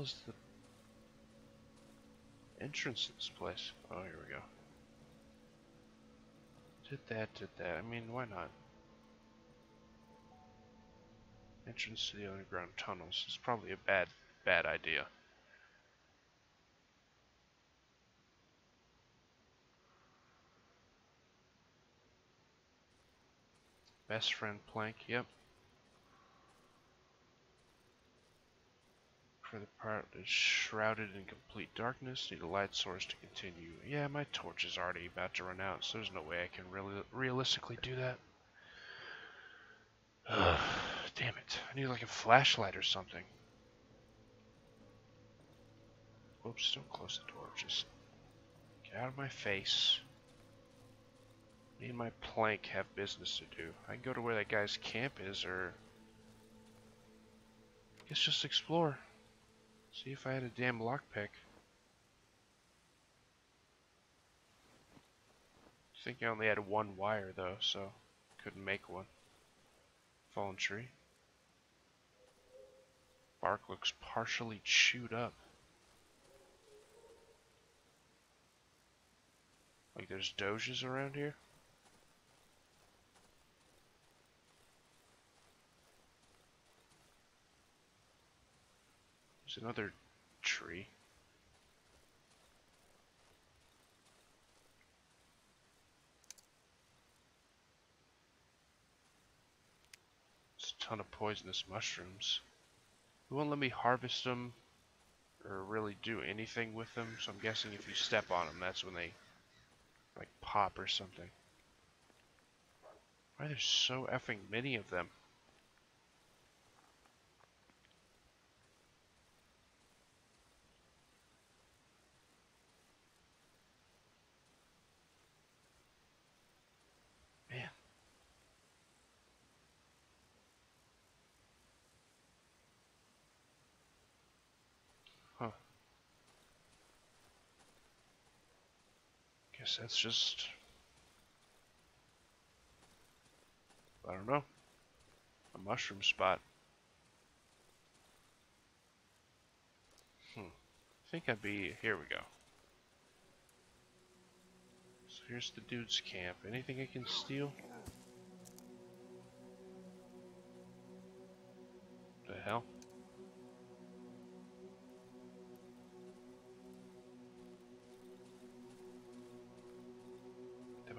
is the entrance to this place? Oh, here we go. Did that, did that. I mean, why not? Entrance to the underground tunnels is probably a bad, bad idea. Best friend plank, yep. For the part that's shrouded in complete darkness, need a light source to continue. Yeah, my torch is already about to run out, so there's no way I can really realistically do that. Damn it. I need like a flashlight or something. Whoops, don't close the door. Just get out of my face. Me and my plank have business to do. I can go to where that guy's camp is, or... Guess just explore. See if I had a damn lockpick. I think I only had one wire, though, so couldn't make one. Fallen tree. Bark looks partially chewed up. Like there's doges around here? There's another tree. There's a ton of poisonous mushrooms. It won't let me harvest them or really do anything with them, so I'm guessing if you step on them, that's when they like pop or something. Why there's so effing many of them? Guess that's just... I don't know. A mushroom spot. Hmm. I think I'd be... Here we go. So here's the dude's camp. Anything I can steal? The hell?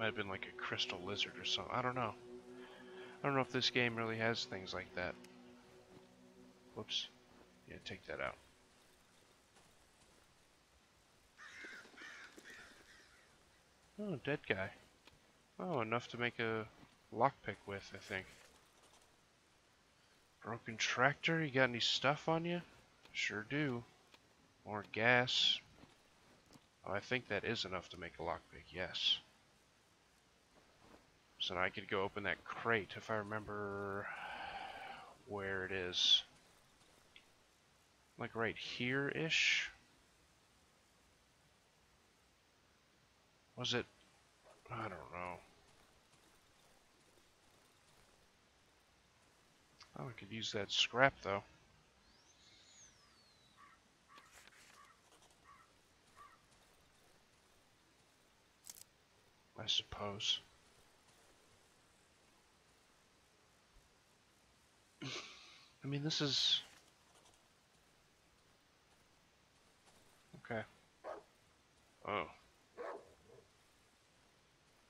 Might have been like a crystal lizard or something. I don't know. I don't know if this game really has things like that. Whoops. Yeah, take that out. Oh, dead guy. Oh, enough to make a lockpick with, I think. Broken tractor? You got any stuff on you? Sure do. More gas. Oh, I think that is enough to make a lockpick, yes. So now I could go open that crate if I remember where it is. Like right here-ish? Was it? I don't know. Oh, I could use that scrap though. I suppose. I mean, this is... Okay. Oh.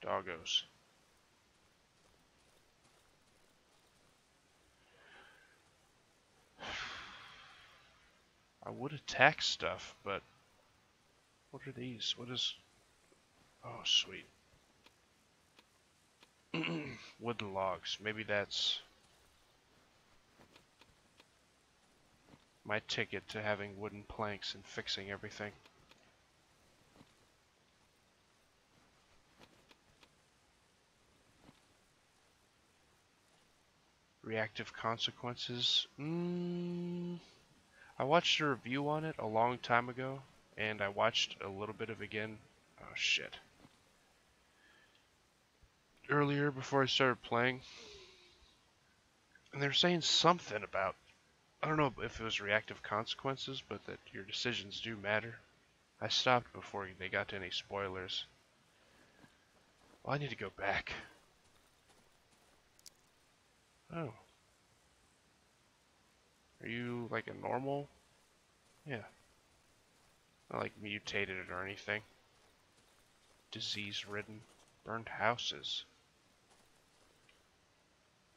Doggos. I would attack stuff, but... What are these? What is... Oh, sweet. Wooden logs. Maybe that's... my ticket to having wooden planks and fixing everything. Reactive consequences. Mm, I watched a review on it a long time ago, and I watched a little bit of again. Oh shit. Earlier, before I started playing, and they're saying something about I don't know if it was reactive consequences, but that your decisions do matter. I stopped before they got to any spoilers. Well, I need to go back. Oh. Are you like a normal? Yeah. Not like mutated or anything. Disease ridden. Burned houses.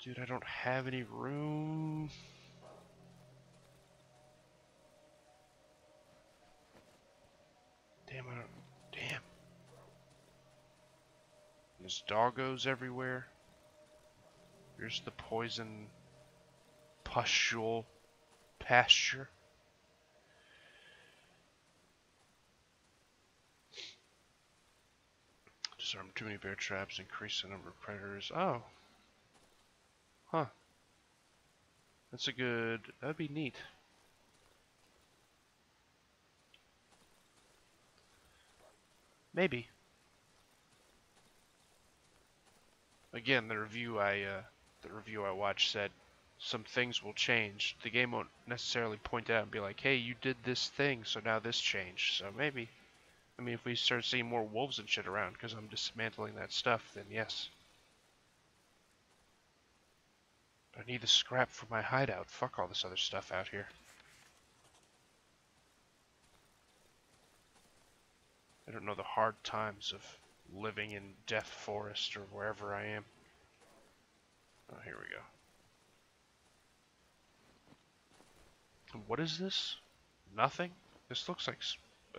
Dude, I don't have any room. Damn, I don't. Damn. There's doggos everywhere. Here's the poison pustule pasture. Disarm too many bear traps, increase the number of predators. Oh. Huh. That's a good... That'd be neat. Maybe. Again, the review I uh, the review I watched said some things will change. The game won't necessarily point out and be like, "Hey, you did this thing, so now this changed." So maybe. I mean, if we start seeing more wolves and shit around because I'm dismantling that stuff, then yes. I need the scrap for my hideout. Fuck all this other stuff out here. I don't know the hard times of living in Death Forest or wherever I am. Oh, here we go. What is this? Nothing? This looks like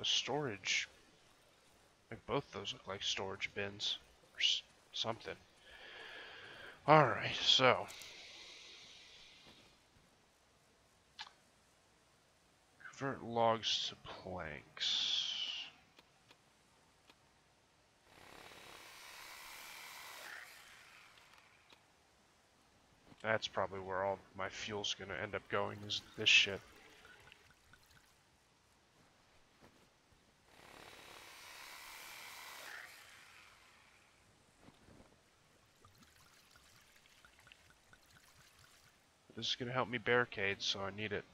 a storage. Like both those look like storage bins or something. Alright, so. Convert logs to planks. That's probably where all my fuel's gonna end up going, is this shit. This is gonna help me barricade, so I need it.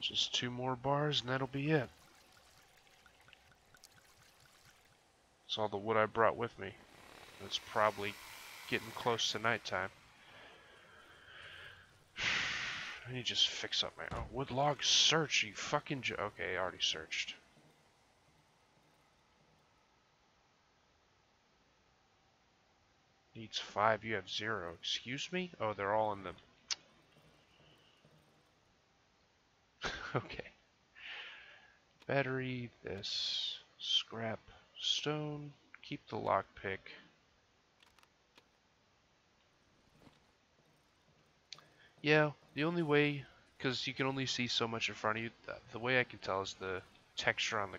Just two more bars and that'll be it. It's all the wood I brought with me. It's probably getting close to nighttime. I need to just fix up my... Oh, wood log search, you fucking... okay, I already searched. Needs five, you have zero. Excuse me? Oh, they're all in the... okay. Battery, this, scrap, stone, keep the lockpick. Yeah, the only way, because you can only see so much in front of you, the, the way I can tell is the texture on the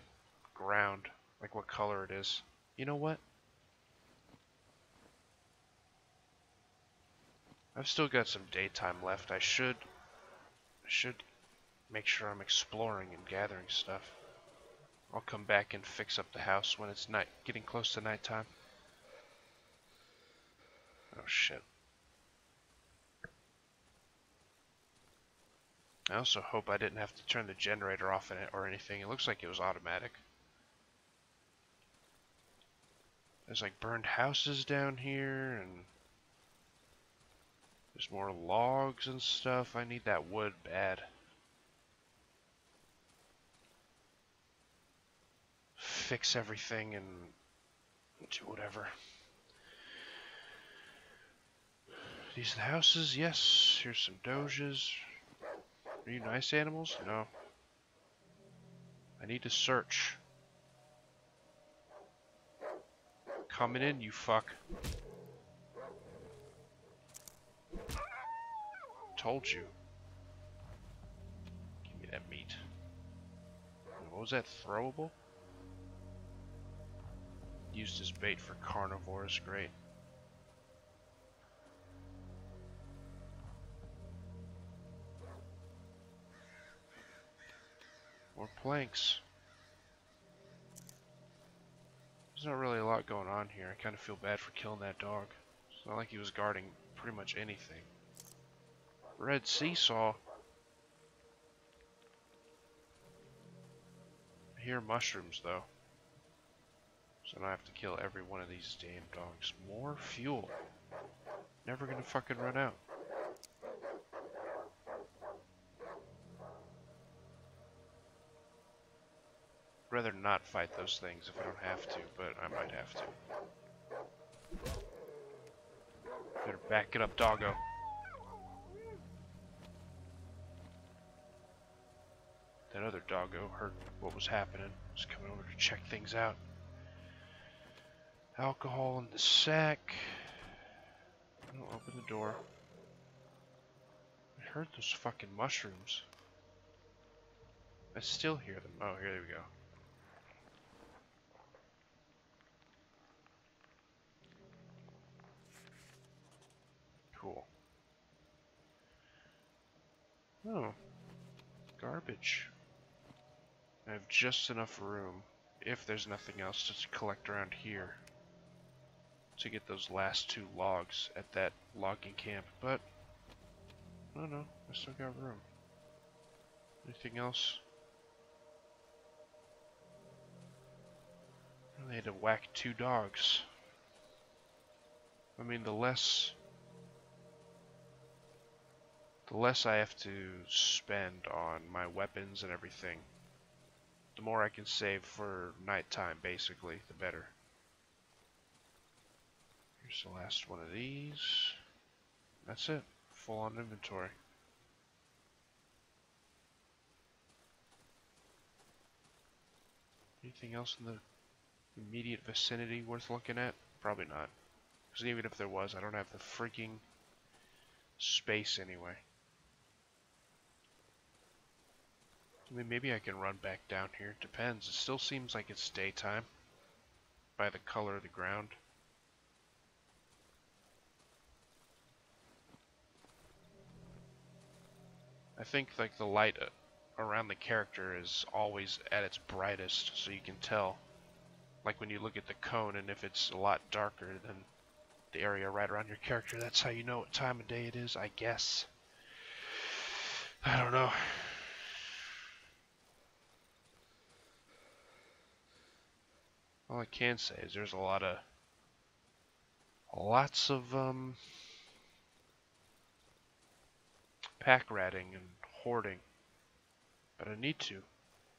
ground, like what color it is. You know what? I've still got some daytime left. I should, I should make sure I'm exploring and gathering stuff. I'll come back and fix up the house when it's night, getting close to nighttime. Oh shit. I also hope I didn't have to turn the generator off in it or anything. It looks like it was automatic. There's like burned houses down here and there's more logs and stuff. I need that wood bad. Fix everything and do whatever. These are the houses, yes. Here's some doges. Are you nice animals? No. I need to search. Coming in, you fuck. Told you. Give me that meat. What was that, throwable? Used as bait for carnivores, great. More planks. There's not really a lot going on here. I kind of feel bad for killing that dog. It's not like he was guarding pretty much anything. Red seesaw. I hear mushrooms though. So now I have to kill every one of these damn dogs. More fuel. Never gonna fucking run out. rather not fight those things if I don't have to, but I might have to. Better back it up, doggo. That other doggo heard what was happening. Was coming over to check things out. Alcohol in the sack. I'll open the door. I heard those fucking mushrooms. I still hear them. Oh, here we go. Cool. Oh. Garbage. I have just enough room, if there's nothing else to collect around here, to get those last two logs at that logging camp, but, no, no, I still got room. Anything else? They had to whack two dogs. I mean, the less the less I have to spend on my weapons and everything, the more I can save for nighttime, basically, the better. Here's the last one of these. That's it. Full on inventory. Anything else in the immediate vicinity worth looking at? Probably not. Because even if there was, I don't have the freaking space anyway. I mean, maybe I can run back down here. Depends. It still seems like it's daytime by the color of the ground. I think like the light uh, around the character is always at its brightest so you can tell. Like when you look at the cone and if it's a lot darker than the area right around your character that's how you know what time of day it is I guess. I don't know. All I can say is there's a lot of lots of um, pack ratting and hoarding. But I need to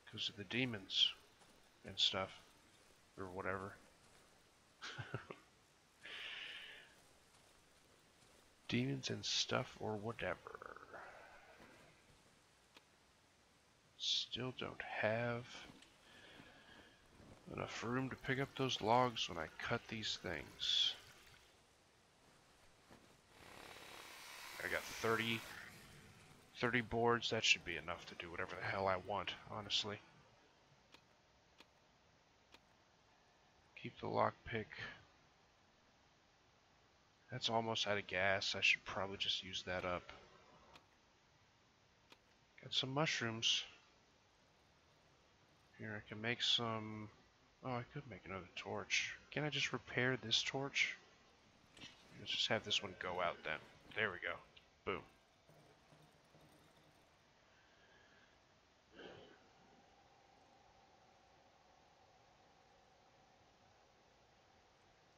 because of the demons and stuff or whatever. demons and stuff or whatever. Still don't have Enough room to pick up those logs when I cut these things. I got 30, 30 boards. That should be enough to do whatever the hell I want, honestly. Keep the lockpick. That's almost out of gas. I should probably just use that up. Got some mushrooms. Here, I can make some Oh, I could make another torch. Can I just repair this torch? Let's just have this one go out then. There we go. Boom.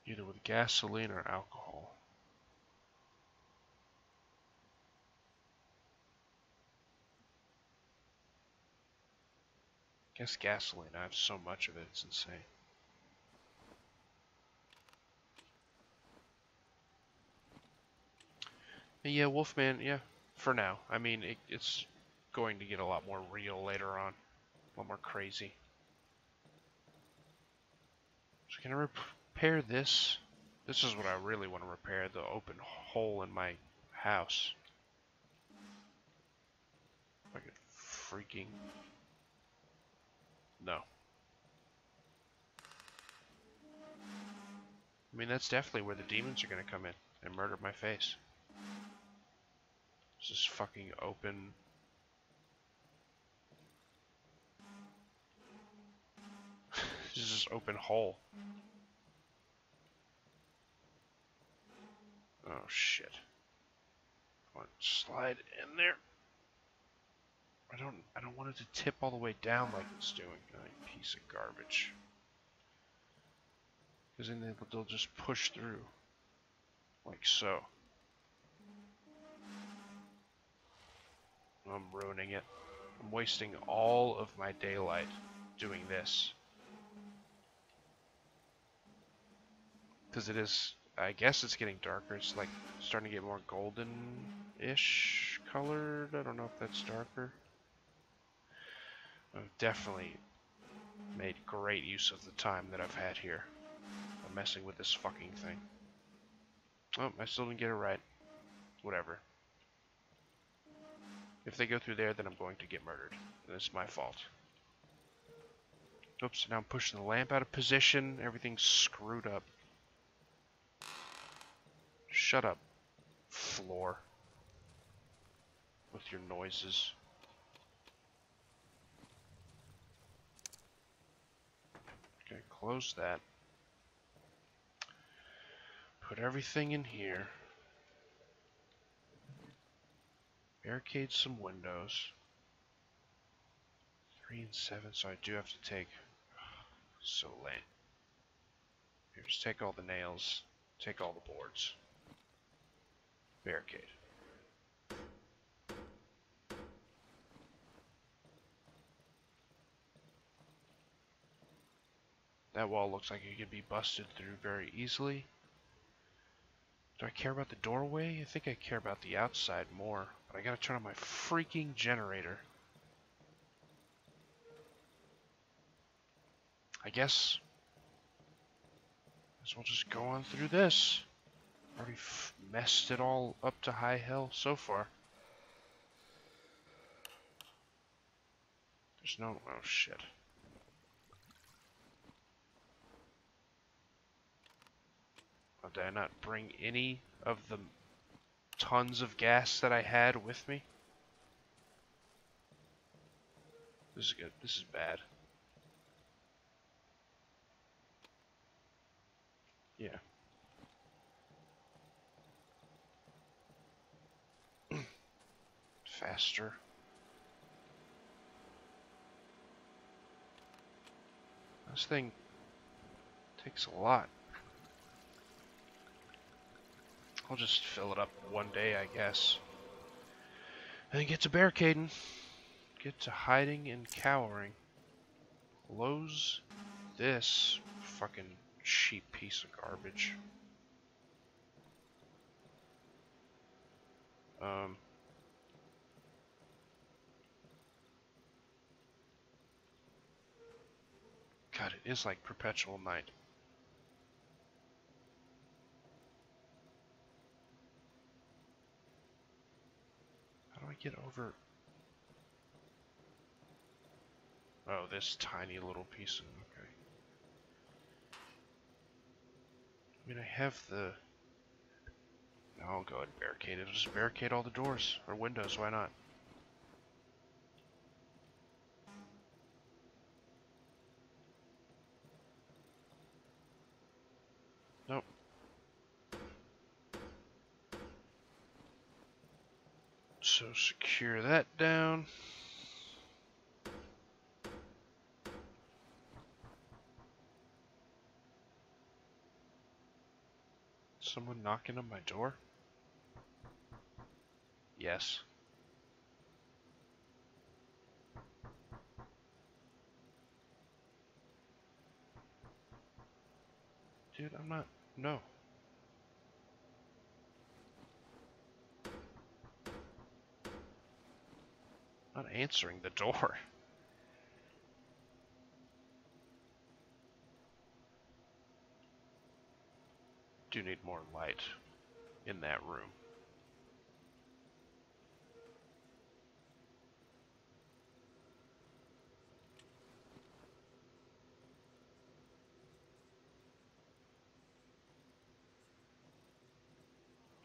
Either with gasoline or alcohol. guess gasoline. I have so much of it, it's insane. yeah, Wolfman, yeah, for now. I mean, it, it's going to get a lot more real later on. A lot more crazy. So can I repair this? This is what I really want to repair, the open hole in my house. If I freaking no. I mean, that's definitely where the demons are going to come in and murder my face. This is fucking open. this is open hole. Oh shit. Come on, slide in there. I don't I don't want it to tip all the way down like it's doing. Oh, piece of garbage. Because then they'll, they'll just push through. Like so. I'm ruining it. I'm wasting all of my daylight doing this. Because it is, I guess it's getting darker. It's like starting to get more golden-ish colored. I don't know if that's darker. I've definitely made great use of the time that I've had here. I'm messing with this fucking thing. Oh, I still didn't get it right. Whatever. If they go through there, then I'm going to get murdered. And it's my fault. Oops, now I'm pushing the lamp out of position. Everything's screwed up. Shut up, floor. With your noises. Okay, close that. Put everything in here. Barricade some windows. Three and seven, so I do have to take so late. Here, just take all the nails, take all the boards. Barricade. That wall looks like it could be busted through very easily. Do I care about the doorway? I think I care about the outside more. But I gotta turn on my freaking generator. I guess... Guess we'll just go on through this. Already messed it all up to high hell so far. There's no... Oh, shit. Oh, did I not bring any of the tons of gas that I had with me? This is good. This is bad. Yeah. Faster. This thing takes a lot. I'll just fill it up one day, I guess. And then get to barricading. Get to hiding and cowering. Close this fucking cheap piece of garbage. Um... God, it is like perpetual night. How do I get over... Oh, this tiny little piece of... Okay. I mean, I have the... I'll go ahead and barricade it. Just barricade all the doors. Or windows, why not? So secure that down. Someone knocking on my door? Yes. Dude, I'm not... No. Not answering the door. Do need more light in that room.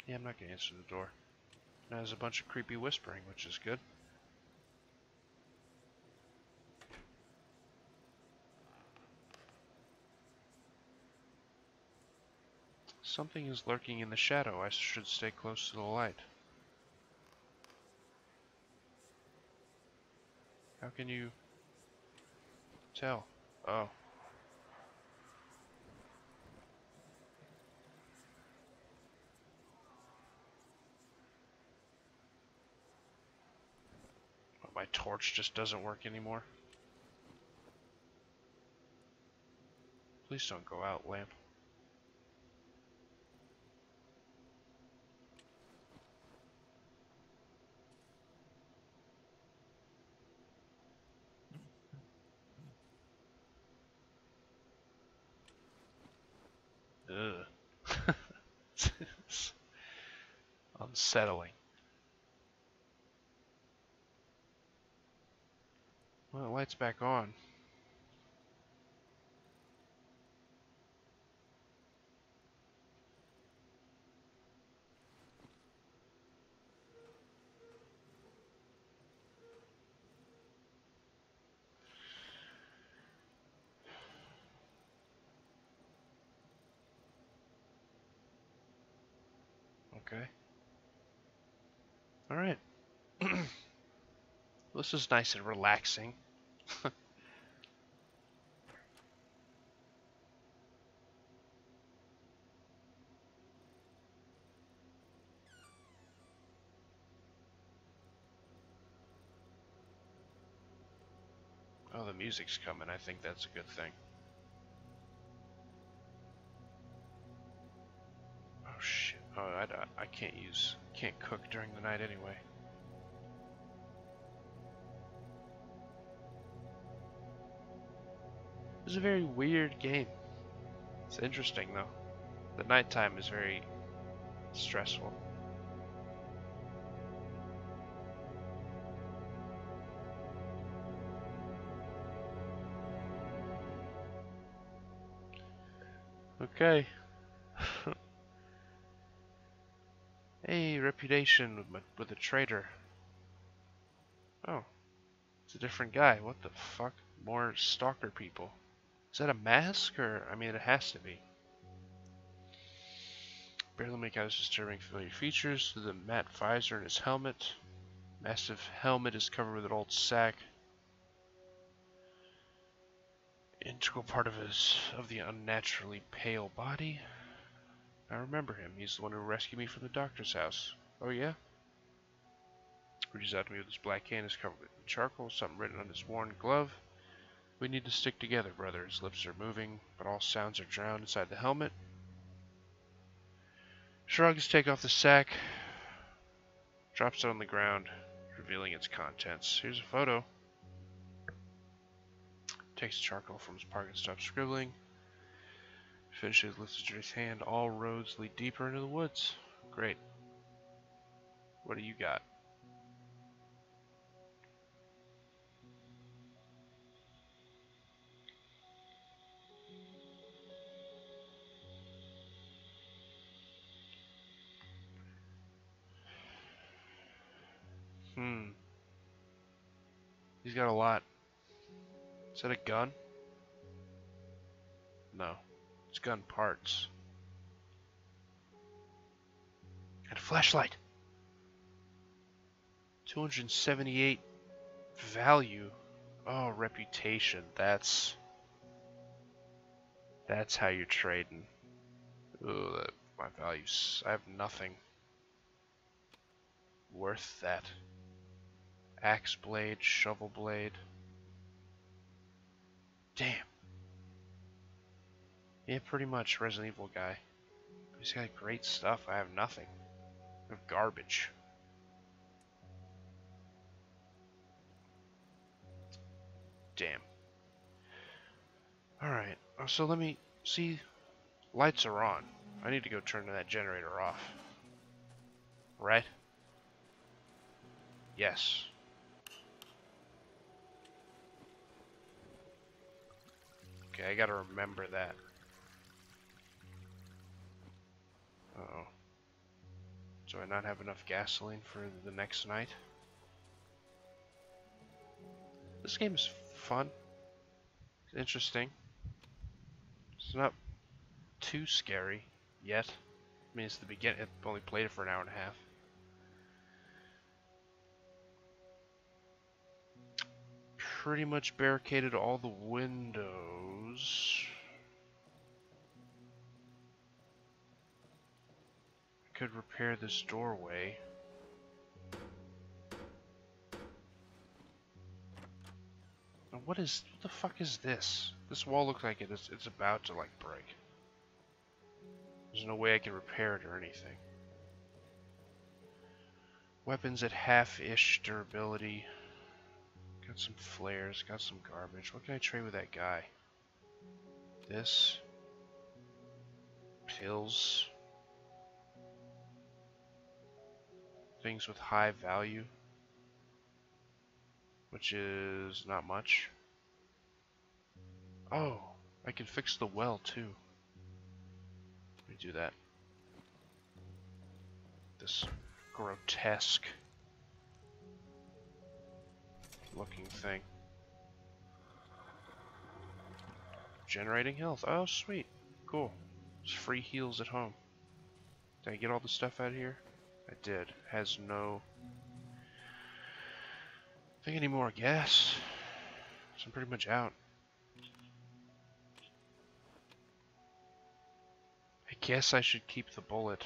Yeah, I'm not gonna answer the door. Now there's a bunch of creepy whispering, which is good. Something is lurking in the shadow. I should stay close to the light. How can you tell? Oh. My torch just doesn't work anymore. Please don't go out, lamp. Ugh. Unsettling. Well, the light's back on. Okay. Alright. This is nice and relaxing. oh, the music's coming. I think that's a good thing. Oh shit. Oh, I, I can't use, can't cook during the night anyway. It's a very weird game. It's interesting though. The nighttime is very stressful. Okay. hey, reputation with, my, with a trader. Oh. It's a different guy. What the fuck? More stalker people. Is that a mask or, I mean, it has to be. Barely make out his disturbing familiar features through the matte visor in his helmet. Massive helmet is covered with an old sack. Integral part of his, of the unnaturally pale body. I remember him. He's the one who rescued me from the doctor's house. Oh yeah? Reaches out to me with his black hand is covered with charcoal, something written on his worn glove. We need to stick together, brother. His lips are moving, but all sounds are drowned inside the helmet. Shrugs, take off the sack, drops it on the ground, revealing its contents. Here's a photo. Takes charcoal from his pocket and stops scribbling. Finishes, lifts his hand. All roads lead deeper into the woods. Great. What do you got? Got a lot. Is that a gun? No. It's gun parts. And a flashlight. 278 value. Oh, reputation. That's that's how you're trading. Ooh, my values. I have nothing worth that. Axe blade, shovel blade. Damn. Yeah, pretty much Resident Evil guy. He's got great stuff. I have nothing. I have garbage. Damn. Alright, uh, so let me see. Lights are on. I need to go turn that generator off. Right? Yes. Okay, I gotta remember that. Uh oh Do I not have enough gasoline for the next night? This game is fun. It's interesting. It's not too scary yet. I mean, it's the beginning. I've only played it for an hour and a half. Pretty much barricaded all the windows. I could repair this doorway. Now what is, what the fuck is this? This wall looks like it is, it's about to like break. There's no way I can repair it or anything. Weapons at half-ish durability. Got some flares, got some garbage. What can I trade with that guy? This. Pills. things with high value, which is not much. Oh, I can fix the well too. Let me do that. This grotesque looking thing. Generating health. Oh, sweet. Cool. It's free heals at home. Did I get all the stuff out of here? I did. Has no thing anymore, I guess. So I'm pretty much out. I guess I should keep the bullet.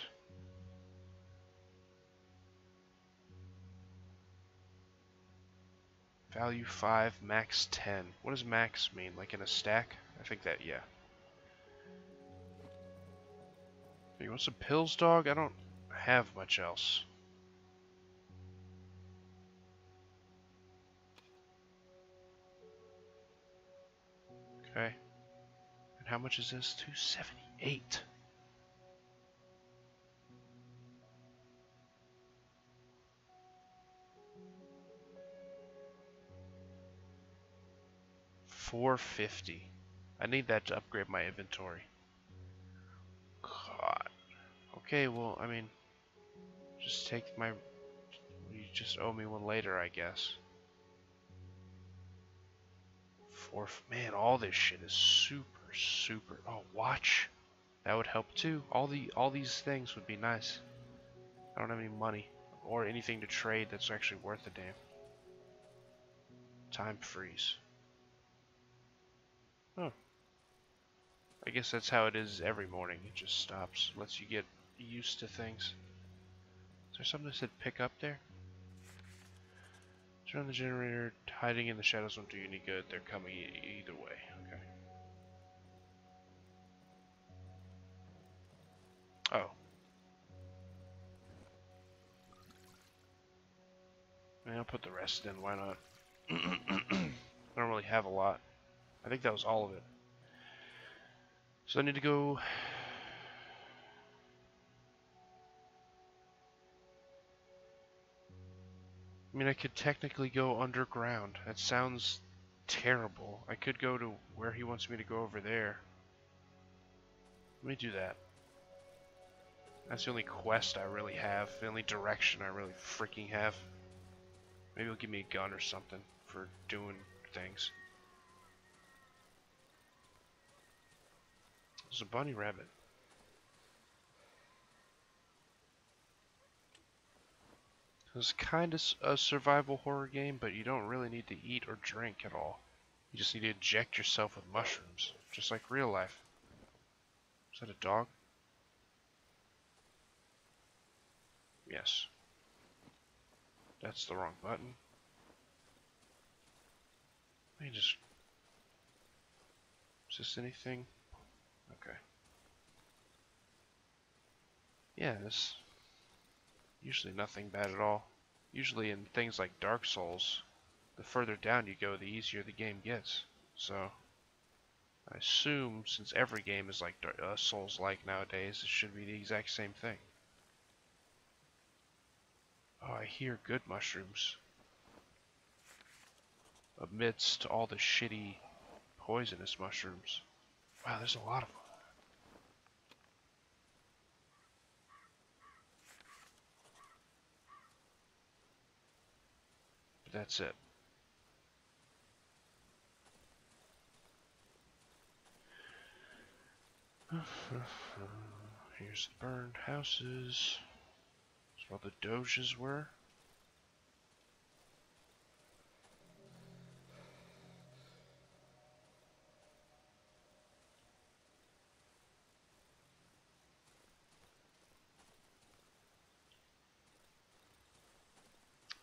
Value 5, max 10. What does max mean? Like in a stack? I think that, yeah. You want some pills, dog? I don't have much else. Okay. And how much is this? 278. Four fifty. I need that to upgrade my inventory. God. Okay, well, I mean, just take my... You just owe me one later, I guess. Fourth... Man, all this shit is super, super... Oh, watch. That would help too. All the all these things would be nice. I don't have any money. Or anything to trade that's actually worth a damn. Time freeze. Oh. I guess that's how it is every morning. It just stops. Lets you get used to things. Is there something that said pick up there? Turn the generator. Hiding in the shadows won't do you any good. They're coming e either way. Okay. Oh. I'll put the rest in. Why not? I don't really have a lot. I think that was all of it. So I need to go I mean, I could technically go underground. That sounds terrible. I could go to where he wants me to go over there. Let me do that. That's the only quest I really have. The only direction I really freaking have. Maybe he'll give me a gun or something for doing things. There's a bunny rabbit. It's kind of a survival horror game, but you don't really need to eat or drink at all. You just need to inject yourself with mushrooms, just like real life. Is that a dog? Yes. That's the wrong button. Let me just... Is this anything? This Usually nothing bad at all. Usually in things like Dark Souls, the further down you go, the easier the game gets. So, I assume since every game is like uh, Souls-like nowadays, it should be the exact same thing. Oh, I hear good mushrooms. Amidst all the shitty, poisonous mushrooms. Wow, there's a lot of them. That's it. Here's the burned houses. That's where the doges were.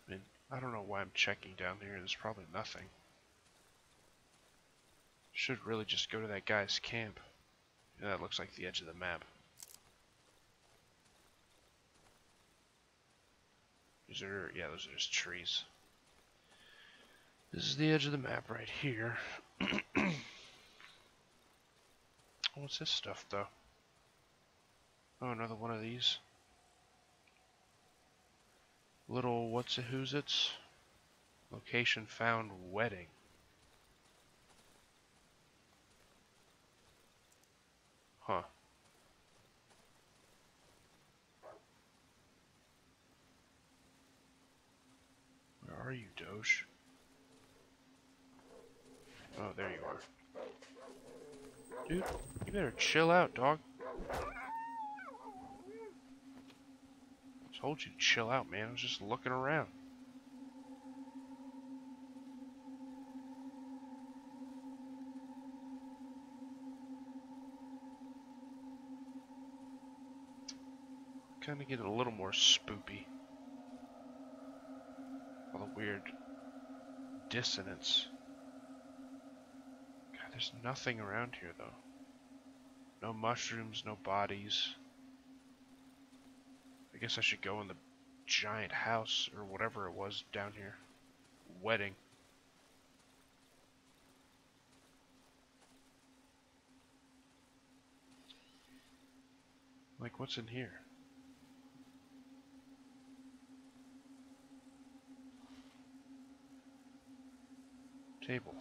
I mean, I don't know why I'm checking down here. There's probably nothing. Should really just go to that guy's camp. Yeah, that looks like the edge of the map. Is there, yeah, those are just trees. This is the edge of the map right here. What's this stuff, though? Oh, another one of these. Little what's a who's it's? Location found wedding. Huh. Where are you, Doge? Oh, there you are. Dude, you better chill out, dog. Told you to chill out, man. I was just looking around. Kind of getting a little more spoopy. All the weird dissonance. God, there's nothing around here, though. No mushrooms, no bodies. I guess I should go in the giant house, or whatever it was down here. Wedding. Like, what's in here? Table.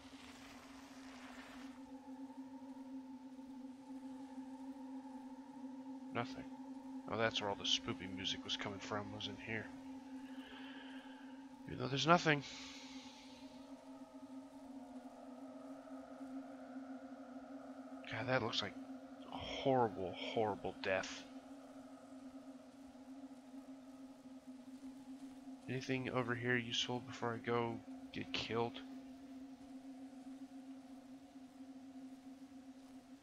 Nothing. Oh, that's where all the spoopy music was coming from, was in here. Even though there's nothing. God, that looks like a horrible, horrible death. Anything over here useful before I go get killed?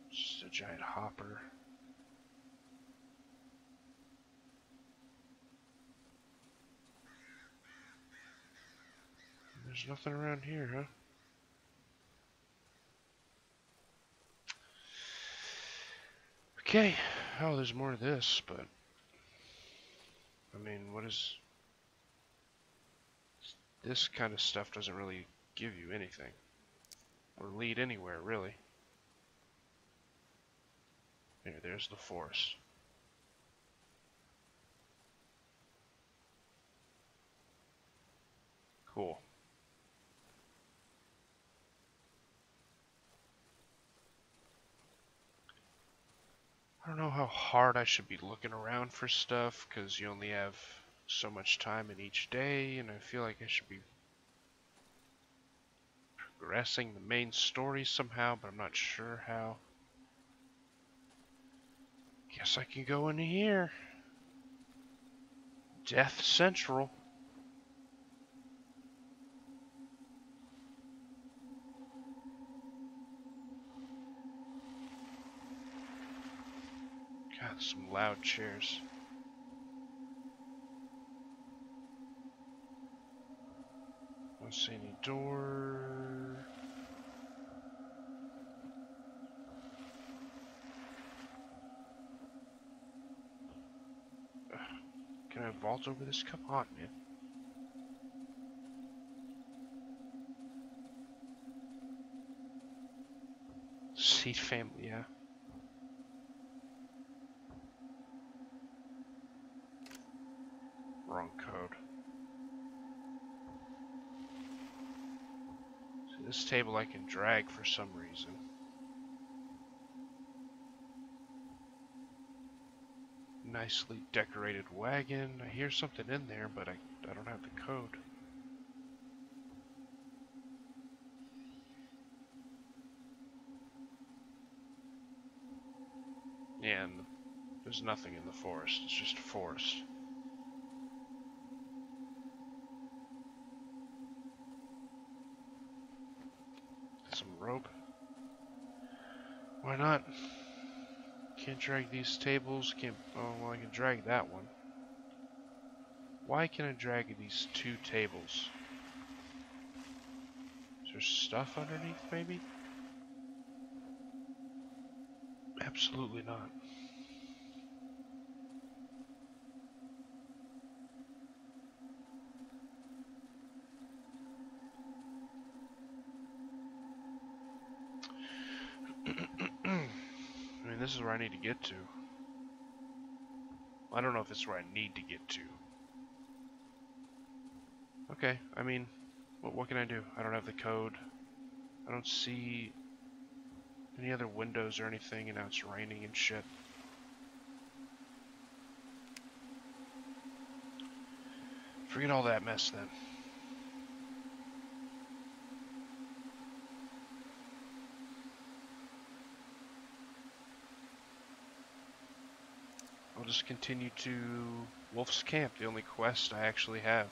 Just a There's nothing around here, huh? Okay. Oh, there's more of this, but... I mean, what is... This kind of stuff doesn't really give you anything. Or lead anywhere, really. There, there's the force. Cool. I don't know how hard I should be looking around for stuff because you only have so much time in each day and I feel like I should be progressing the main story somehow but I'm not sure how. Guess I can go in here. Death Central. God, some loud chairs. Don't see any door. Can I vault over this? Come on, man. Seed family, yeah. Wrong code. See, this table I can drag for some reason. Nicely decorated wagon. I hear something in there, but I, I don't have the code. Yeah, and There's nothing in the forest. It's just a forest. Some rope. Why not? Can't drag these tables. Can't. Oh, well, I can drag that one. Why can I drag these two tables? Is there stuff underneath, maybe? Absolutely not. This is where I need to get to. I don't know if this is where I need to get to. Okay, I mean, what, what can I do? I don't have the code. I don't see any other windows or anything, and now it's raining and shit. Forget all that mess then. Just continue to Wolf's Camp, the only quest I actually have.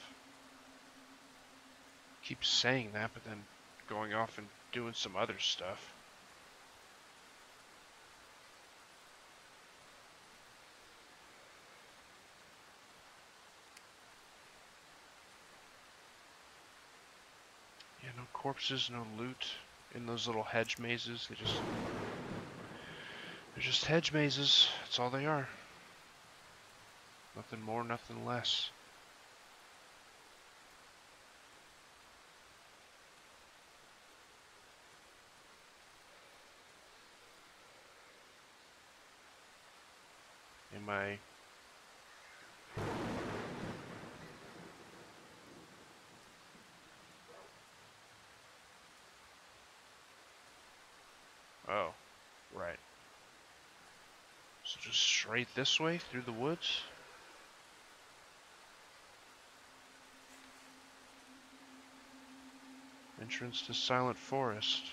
Keep saying that, but then going off and doing some other stuff. Yeah, no corpses, no loot in those little hedge mazes. They just they're just hedge mazes. That's all they are. Nothing more, nothing less. Am I Oh, right. So just straight this way through the woods? Entrance to Silent Forest.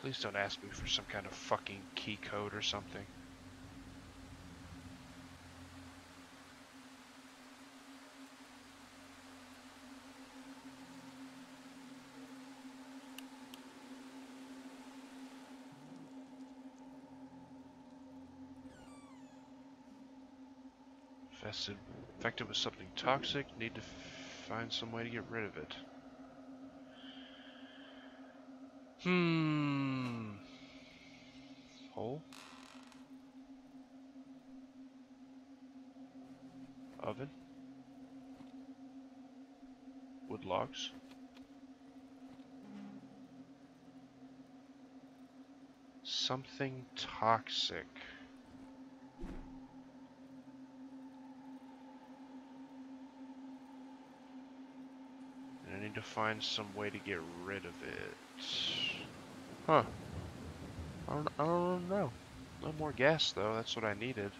Please don't ask me for some kind of fucking key code or something. Infected with something toxic. Need to find some way to get rid of it. Hmm. Hole. Oven. Wood logs. Something toxic. And I need to find some way to get rid of it. Huh. I don't, I don't know. No more gas, though. That's what I needed.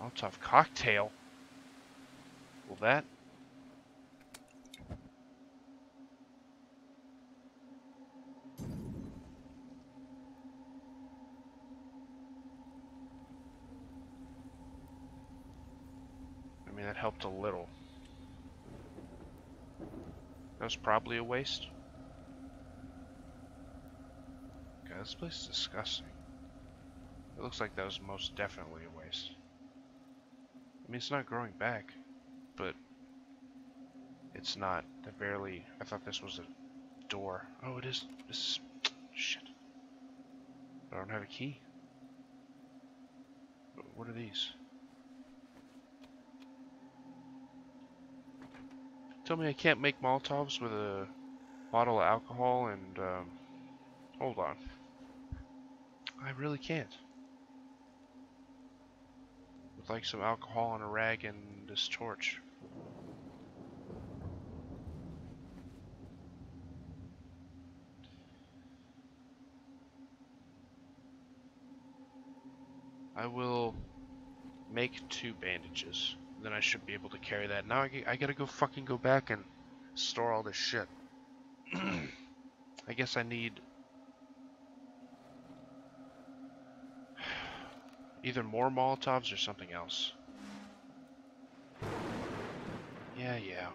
Oh, Molotov cocktail. Will that... I mean, that helped a little. That was probably a waste. God, this place is disgusting. It looks like that was most definitely a waste. I mean, it's not growing back, but it's not. I barely. I thought this was a door. Oh, it is. This is. Shit. I don't have a key. What are these? Tell me I can't make Molotovs with a bottle of alcohol and, um, hold on. I really can't. With like some alcohol and a rag and this torch. I will make two bandages then I should be able to carry that. Now I, I gotta go fucking go back and store all this shit. I guess I need either more Molotovs or something else. Yeah, yeah.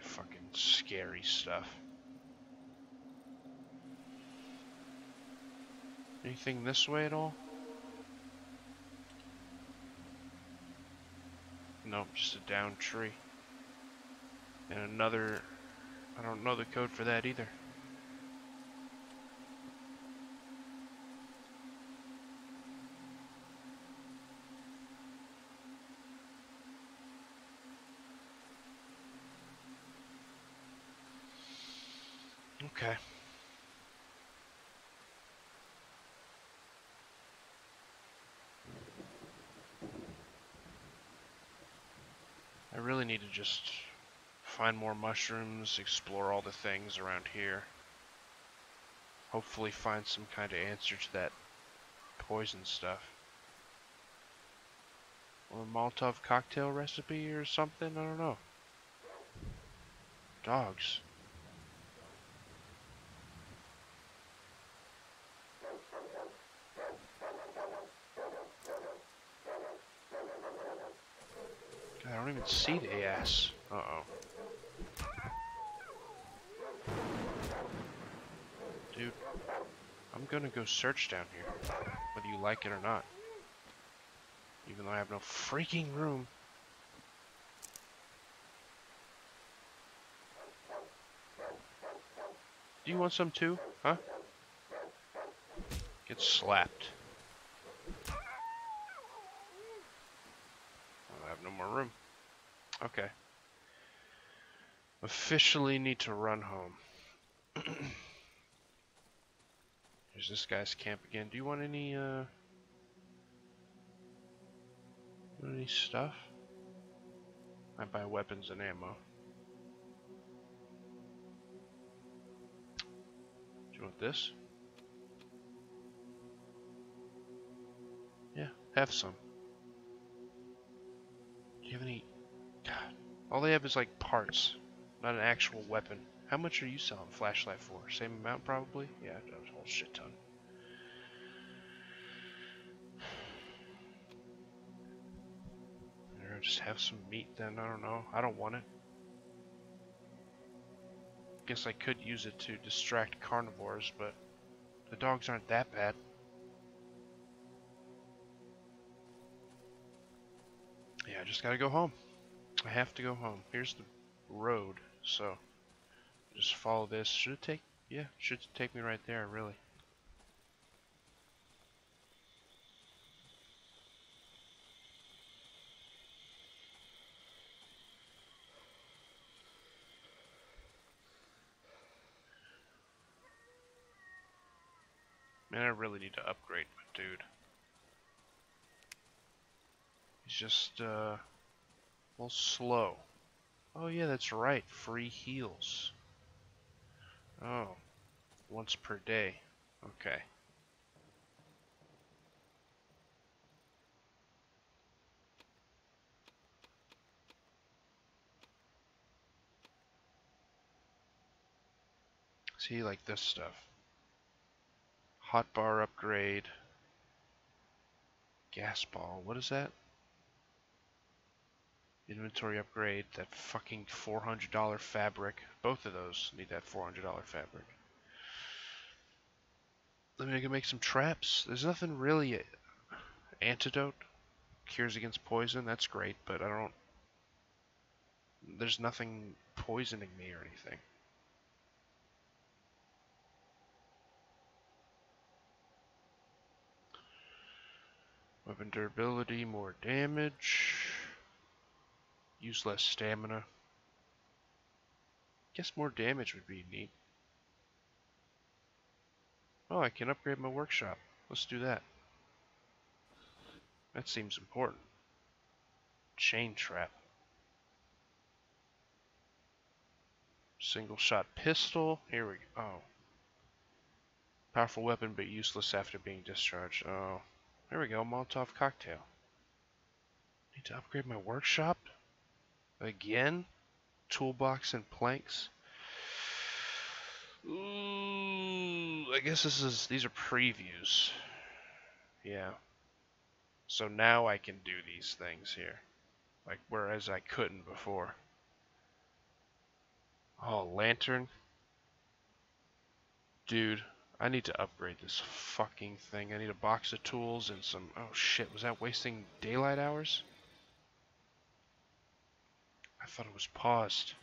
Fucking scary stuff. Anything this way at all? Nope, just a down tree. And another... I don't know the code for that either. Okay. I really need to just find more mushrooms, explore all the things around here. Hopefully find some kind of answer to that poison stuff. Or Molotov cocktail recipe or something? I don't know. Dogs. I don't even see the ass. Uh-oh. Dude, I'm gonna go search down here, whether you like it or not. Even though I have no freaking room. Do you want some too? Huh? Get slapped. I have no more room. Okay. Officially need to run home. Here's this guy's camp again. Do you want any, uh... Want any stuff? I buy weapons and ammo. Do you want this? Yeah, have some. Do you have any... All they have is like parts, not an actual weapon. How much are you selling flashlight for? Same amount probably? Yeah, a whole shit ton. Just have some meat then, I don't know. I don't want it. Guess I could use it to distract carnivores, but the dogs aren't that bad. Yeah, I just gotta go home. I have to go home. Here's the road, so just follow this. Should it take? Yeah, should take me right there, really. Man, I really need to upgrade my dude. He's just, uh, well, slow. Oh yeah, that's right. Free heals. Oh. Once per day. Okay. See, like this stuff. Hot bar upgrade. Gas ball. What is that? Inventory upgrade, that fucking $400 fabric. Both of those need that $400 fabric. Let me make some traps. There's nothing really antidote. Cures against poison, that's great, but I don't... There's nothing poisoning me or anything. Weapon durability, more damage. Use less stamina. Guess more damage would be neat. Oh, I can upgrade my workshop. Let's do that. That seems important. Chain trap. Single shot pistol. Here we go. Oh. Powerful weapon but useless after being discharged. Oh. There we go. Molotov cocktail. Need to upgrade my workshop? Again? Toolbox and planks. Ooh, I guess this is these are previews. Yeah. So now I can do these things here. Like, whereas I couldn't before. Oh, lantern. Dude, I need to upgrade this fucking thing. I need a box of tools and some... Oh shit, was that wasting daylight hours? I thought it was paused.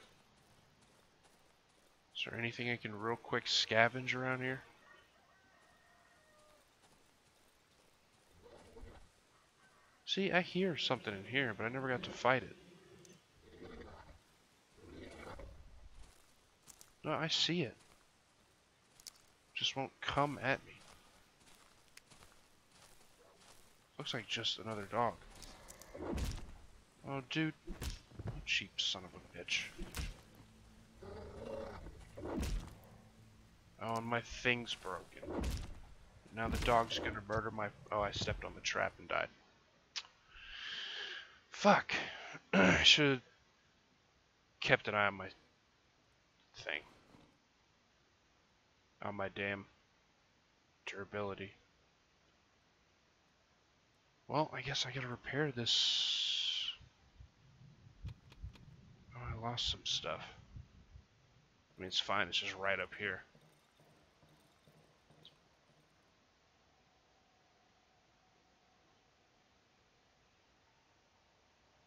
Is there anything I can real quick scavenge around here? See, I hear something in here, but I never got to fight it. No, I see it. Just won't come at me. Looks like just another dog. Oh, dude. Cheap son of a bitch. Oh, and my thing's broken. Now the dog's gonna murder my... Oh, I stepped on the trap and died. Fuck. I should have kept an eye on my thing. On my damn durability. Well, I guess I gotta repair this. I lost some stuff. I mean, it's fine. It's just right up here.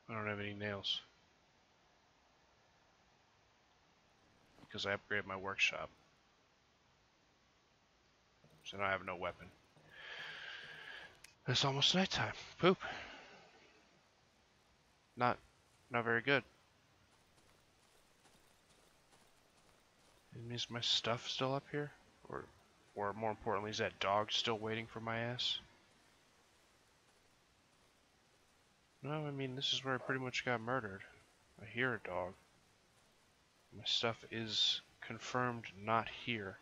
I don't have any nails. Because I upgraded my workshop. So now I have no weapon. It's almost nighttime. Poop. Not, not very good. Means my stuff still up here? Or, or more importantly, is that dog still waiting for my ass? No, I mean, this is where I pretty much got murdered. I hear a dog. My stuff is confirmed not here.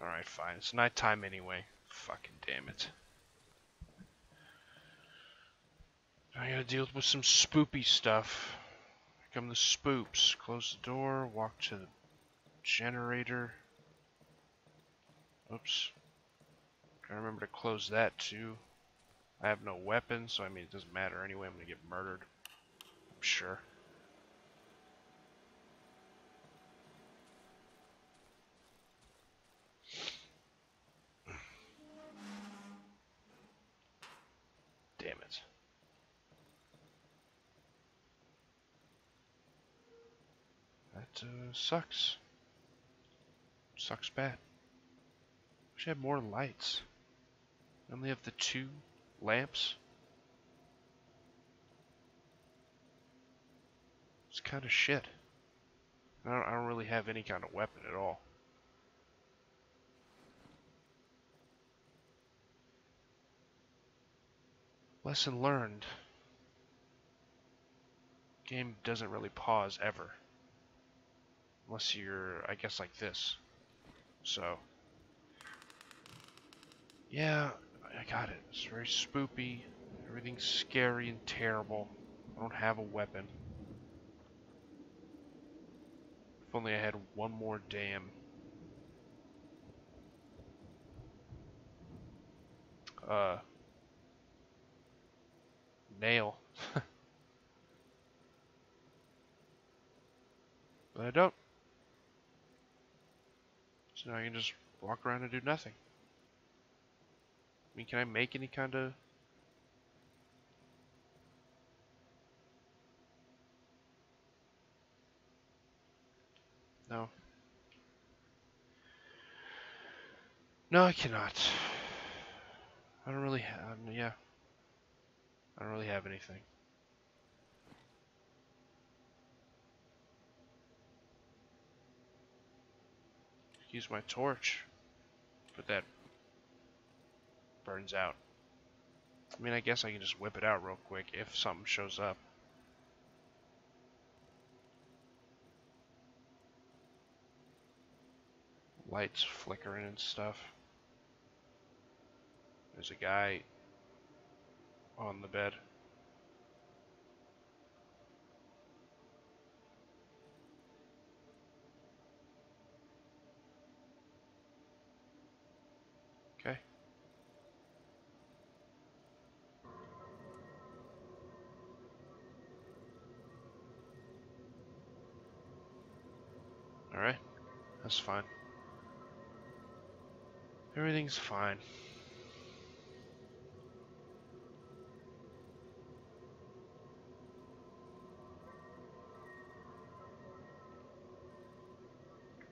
Alright, fine. It's nighttime anyway. Fucking damn it. I gotta deal with some spoopy stuff. Here come the spoops. Close the door, walk to the generator. Oops. Gotta remember to close that too. I have no weapon, so I mean, it doesn't matter anyway. I'm gonna get murdered. I'm sure. Uh, sucks. Sucks bad. Wish I had more lights. I only have the two lamps. It's kind of shit. I don't, I don't really have any kind of weapon at all. Lesson learned. Game doesn't really pause ever. Unless you're, I guess, like this. So. Yeah, I got it. It's very spoopy. Everything's scary and terrible. I don't have a weapon. If only I had one more damn... Uh... Nail. but I don't. Now I can just walk around and do nothing I mean, can I make any kind of... No. No, I cannot. I don't really have, um, yeah. I don't really have anything. Use my torch. But that burns out. I mean, I guess I can just whip it out real quick if something shows up. Lights flickering and stuff. There's a guy on the bed. Alright. That's fine. Everything's fine.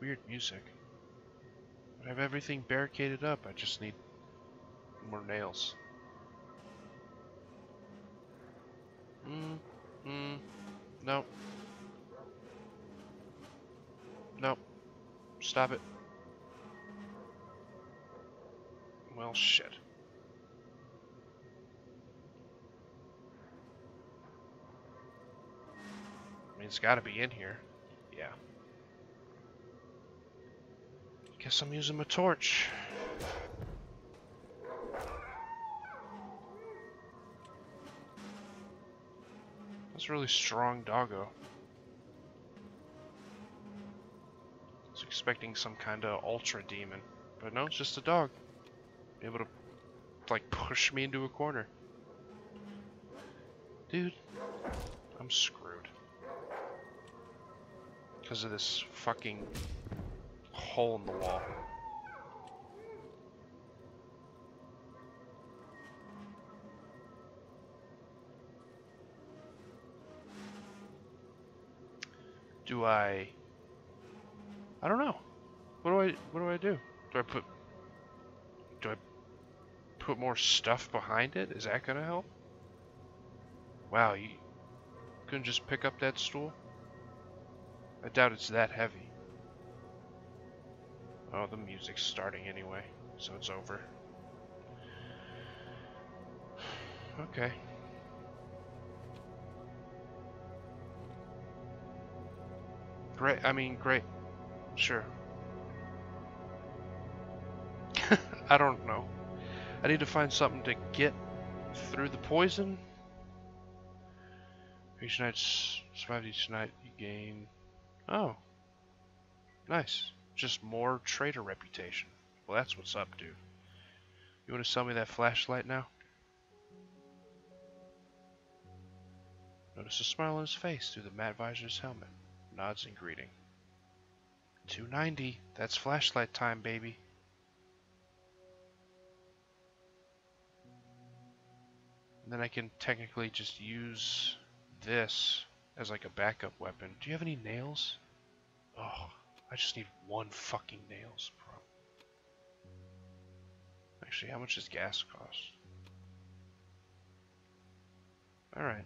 Weird music. I have everything barricaded up. I just need more nails. Mm, mm, no. No. Stop it. Well, shit. I mean, it's gotta be in here. Yeah. Guess I'm using my torch. That's a really strong doggo. Expecting some kind of ultra demon, but no, it's just a dog. Able to, like, push me into a corner. Dude, I'm screwed. Because of this fucking hole in the wall. Do I... I don't know. What do I what do I do? Do I put do I put more stuff behind it? Is that gonna help? Wow, you couldn't just pick up that stool? I doubt it's that heavy. Oh, the music's starting anyway, so it's over. Okay. Great, I mean, great. Sure. I don't know. I need to find something to get through the poison. Each night, survive each night, you gain... Oh. Nice. Just more trader reputation. Well, that's what's up, dude. You want to sell me that flashlight now? Notice a smile on his face through the matte visor's helmet. Nods in greeting. 290. That's flashlight time, baby. And then I can technically just use this as like a backup weapon. Do you have any nails? Oh, I just need one fucking nails, bro. Actually, how much does gas cost? Alright.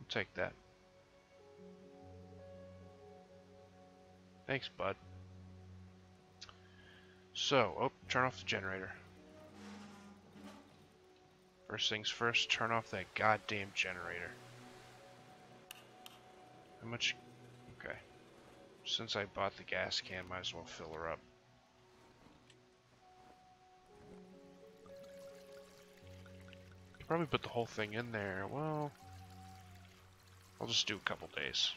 I'll take that. Thanks, bud. So, oh, turn off the generator. First things first, turn off that goddamn generator. How much? Okay. Since I bought the gas can, might as well fill her up. Probably put the whole thing in there. Well, I'll just do a couple days.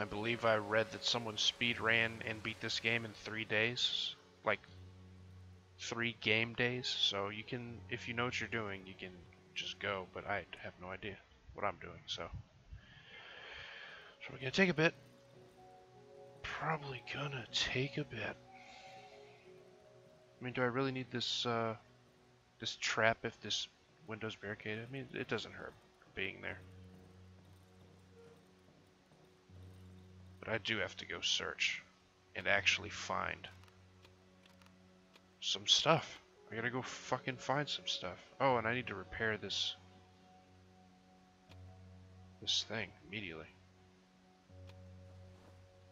I believe I read that someone speed ran and beat this game in three days. Like, three game days. So you can, if you know what you're doing, you can just go. But I have no idea what I'm doing, so. So we're gonna take a bit. Probably gonna take a bit. I mean, do I really need this, uh, this trap if this window's barricaded? I mean, it doesn't hurt being there. But I do have to go search and actually find some stuff. I gotta go fucking find some stuff. Oh, and I need to repair this this thing immediately.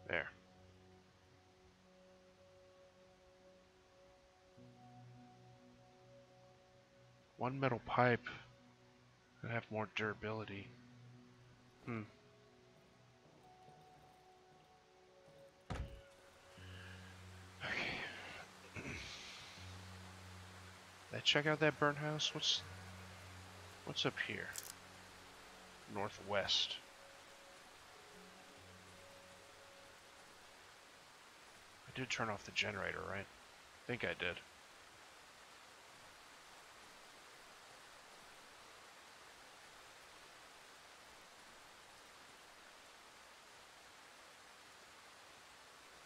There. One metal pipe and have more durability. Hmm. I check out that burnt house? What's what's up here? Northwest. I did turn off the generator, right? I think I did.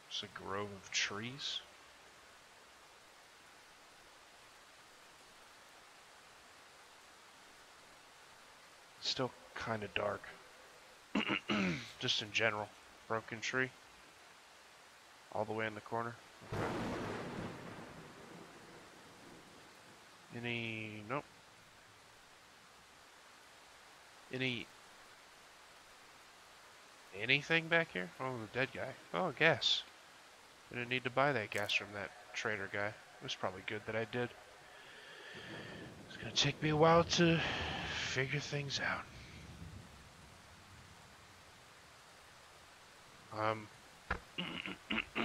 It's a grove of trees. Still kind of dark. Just in general. Broken tree. All the way in the corner. Okay. Any... Nope. Any... Anything back here? Oh, the dead guy. Oh, gas. I didn't need to buy that gas from that trader guy. It was probably good that I did. It's gonna take me a while to figure things out. Um...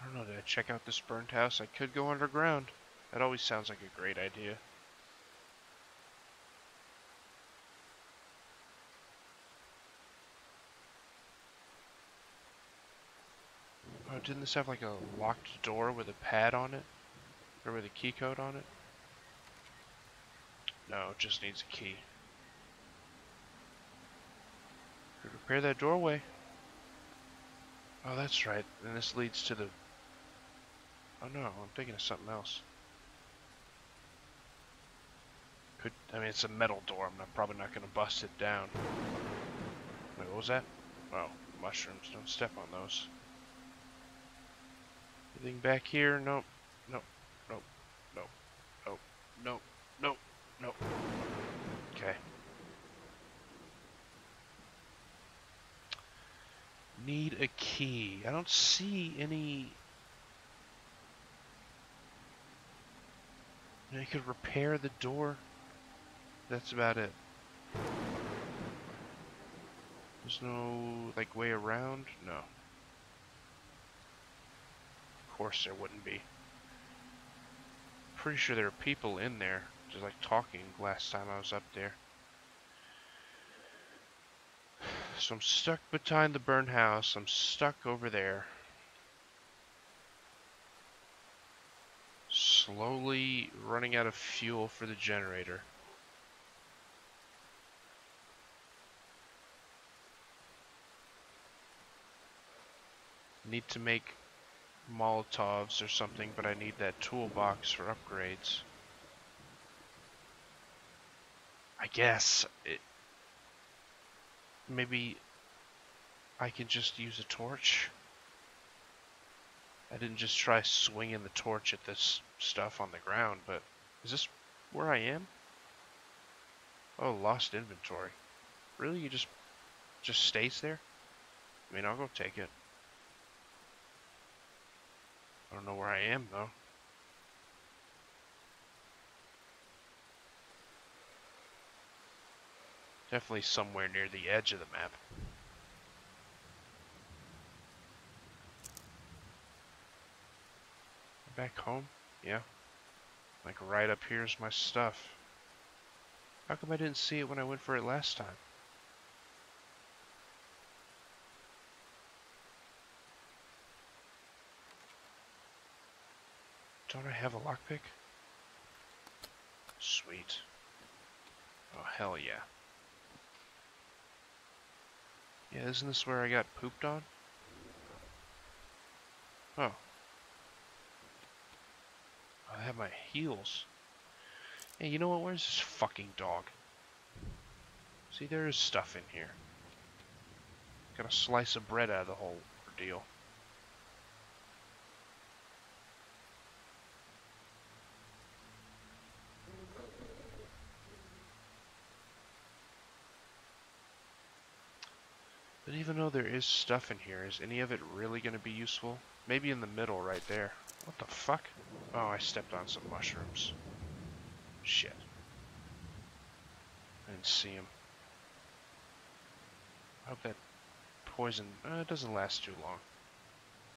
I don't know, did I check out this burnt house? I could go underground. That always sounds like a great idea. Oh, didn't this have like a locked door with a pad on it? Or the key code on it? No, it just needs a key. Could Repair that doorway. Oh, that's right. And this leads to the Oh no, I'm thinking of something else. Could I mean it's a metal door. I'm not, probably not going to bust it down. Wait, what was that? Oh, mushrooms. Don't step on those. Anything back here? Nope. Nope. Nope. Nope. Nope. Okay. Need a key. I don't see any I could repair the door. That's about it. There's no, like, way around? No. Of course there wouldn't be. Pretty sure there are people in there, just like talking last time I was up there. So I'm stuck behind the burnt house. I'm stuck over there. slowly running out of fuel for the generator. Need to make Molotovs or something, but I need that toolbox for upgrades. I guess it maybe I can just use a torch. I didn't just try swinging the torch at this stuff on the ground, but is this where I am? Oh, lost inventory. Really? You just just stays there? I mean, I'll go take it. I don't know where I am, though. Definitely somewhere near the edge of the map. Back home? Yeah. Like right up here's my stuff. How come I didn't see it when I went for it last time? Don't I have a lockpick? Sweet. Oh, hell yeah. Yeah, isn't this where I got pooped on? Oh, I have my heels. Hey, you know what? Where's this fucking dog? See, there is stuff in here. Got a slice of bread out of the whole ordeal. But even though there is stuff in here, is any of it really going to be useful? Maybe in the middle right there. What the fuck? Oh, I stepped on some mushrooms. Shit. I didn't see him. I hope that poison uh, doesn't last too long.